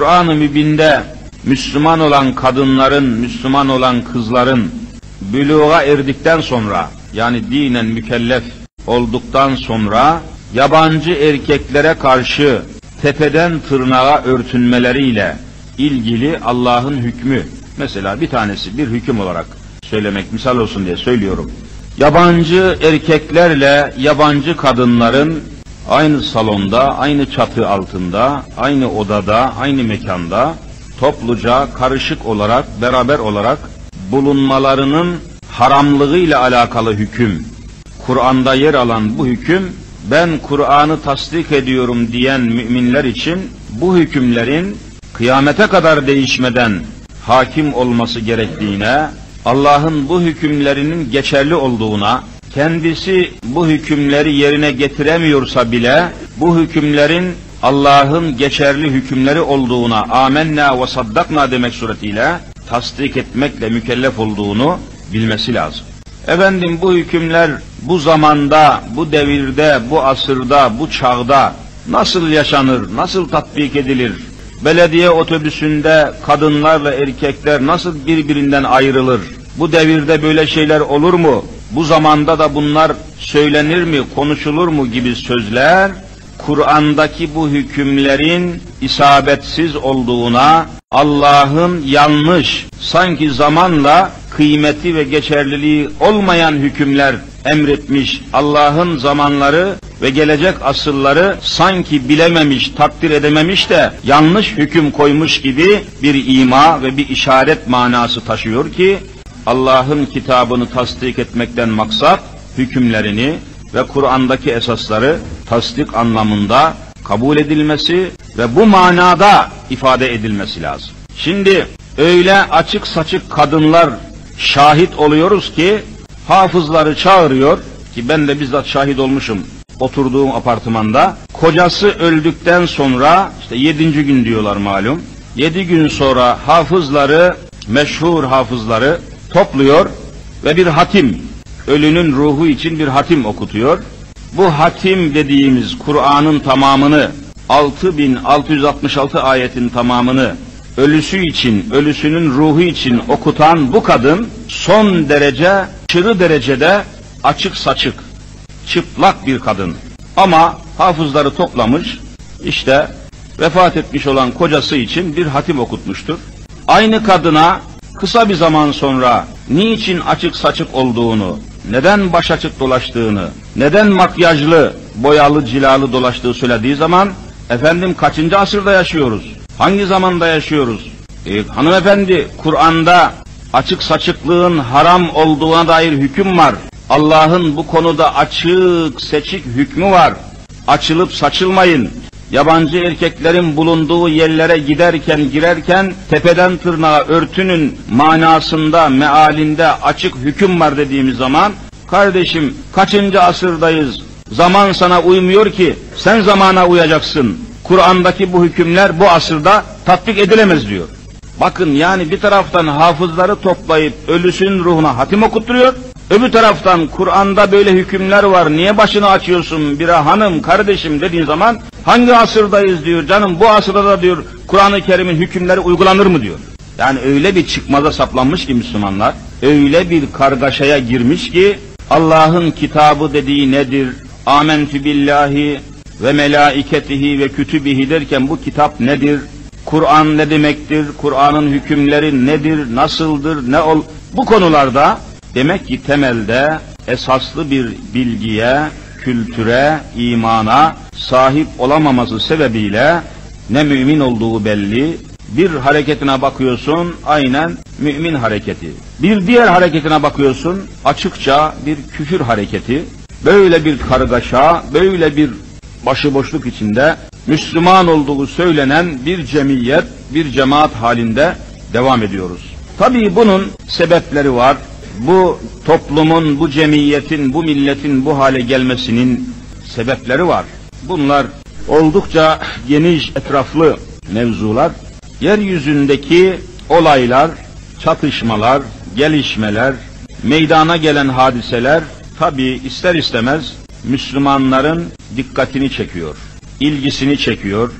Kur'an-ı Mübin'de Müslüman olan kadınların, Müslüman olan kızların büluğa erdikten sonra yani dinen mükellef olduktan sonra yabancı erkeklere karşı tepeden tırnağa örtünmeleriyle ilgili Allah'ın hükmü. Mesela bir tanesi bir hüküm olarak söylemek misal olsun diye söylüyorum. Yabancı erkeklerle yabancı kadınların aynı salonda, aynı çatı altında, aynı odada, aynı mekanda topluca, karışık olarak, beraber olarak bulunmalarının haramlığıyla alakalı hüküm. Kur'an'da yer alan bu hüküm, ben Kur'an'ı tasdik ediyorum diyen müminler için bu hükümlerin kıyamete kadar değişmeden hakim olması gerektiğine, Allah'ın bu hükümlerinin geçerli olduğuna, kendisi bu hükümleri yerine getiremiyorsa bile bu hükümlerin Allah'ın geçerli hükümleri olduğuna amenna ve saddakna demek suretiyle tasdik etmekle mükellef olduğunu bilmesi lazım. Efendim bu hükümler bu zamanda, bu devirde, bu asırda, bu çağda nasıl yaşanır, nasıl tatbik edilir? Belediye otobüsünde kadınlarla erkekler nasıl birbirinden ayrılır? Bu devirde böyle şeyler olur mu? Bu zamanda da bunlar söylenir mi, konuşulur mu gibi sözler Kur'an'daki bu hükümlerin isabetsiz olduğuna, Allah'ın yanlış, sanki zamanla kıymeti ve geçerliliği olmayan hükümler emretmiş, Allah'ın zamanları ve gelecek asılları sanki bilememiş, takdir edememiş de yanlış hüküm koymuş gibi bir ima ve bir işaret manası taşıyor ki, Allah'ın kitabını tasdik etmekten maksat, hükümlerini ve Kur'an'daki esasları tasdik anlamında kabul edilmesi ve bu manada ifade edilmesi lazım. Şimdi öyle açık saçık kadınlar şahit oluyoruz ki hafızları çağırıyor ki ben de bizzat şahit olmuşum oturduğum apartmanda. Kocası öldükten sonra işte yedinci gün diyorlar malum. Yedi gün sonra hafızları, meşhur hafızları topluyor ve bir hatim, ölünün ruhu için bir hatim okutuyor. Bu hatim dediğimiz Kur'an'ın tamamını, 6666 ayetin tamamını ölüsü için, ölüsünün ruhu için okutan bu kadın son derece, çırı derecede açık saçık, çıplak bir kadın. Ama hafızları toplamış, işte vefat etmiş olan kocası için bir hatim okutmuştur. Aynı kadına kısa bir zaman sonra niçin açık saçık olduğunu, neden baş açık dolaştığını, neden makyajlı, boyalı, cilalı dolaştığı söylediği zaman, efendim kaçıncı asırda yaşıyoruz? Hangi zamanda yaşıyoruz? E, hanımefendi, Kur'an'da açık saçıklığın haram olduğuna dair hüküm var. Allah'ın bu konuda açık seçik hükmü var. Açılıp saçılmayın. Yabancı erkeklerin bulunduğu yerlere giderken girerken tepeden tırnağa örtünün manasında, mealinde açık hüküm var dediğimiz zaman kardeşim kaçıncı asırdayız? Zaman sana uymuyor ki sen zamana uyacaksın. Kur'an'daki bu hükümler bu asırda tatbik edilemez diyor. Bakın yani bir taraftan hafızları toplayıp ölüsünün ruhuna hatim okutturuyor. Öbür taraftan Kur'an'da böyle hükümler var. Niye başını açıyorsun bir hanım, kardeşim dediğin zaman hangi asırdayız diyor. Canım bu asırda da diyor Kur'an-ı Kerim'in hükümleri uygulanır mı diyor. Yani öyle bir çıkmaza saplanmış ki Müslümanlar, öyle bir kargaşaya girmiş ki Allah'ın kitabı dediği nedir? Amentü billahi ve melaiketihi ve kütübihi derken bu kitap nedir? Kur'an ne demektir? Kur'an'ın hükümleri nedir? Nasıldır? Ne ol? Bu konularda demek ki temelde esaslı bir bilgiye, kültüre, imana sahip olamaması sebebiyle ne mümin olduğu belli, bir hareketine bakıyorsun aynen mümin hareketi. Bir diğer hareketine bakıyorsun açıkça bir küfür hareketi. Böyle bir kargaşa, böyle bir başıboşluk içinde Müslüman olduğu söylenen bir cemiyet, bir cemaat halinde devam ediyoruz. Tabii bunun sebepleri var. Bu toplumun, bu cemiyetin, bu milletin bu hale gelmesinin sebepleri var. Bunlar oldukça geniş, etraflı mevzular. Yeryüzündeki olaylar, çatışmalar, gelişmeler, meydana gelen hadiseler tabi ister istemez Müslümanların dikkatini çekiyor, ilgisini çekiyor,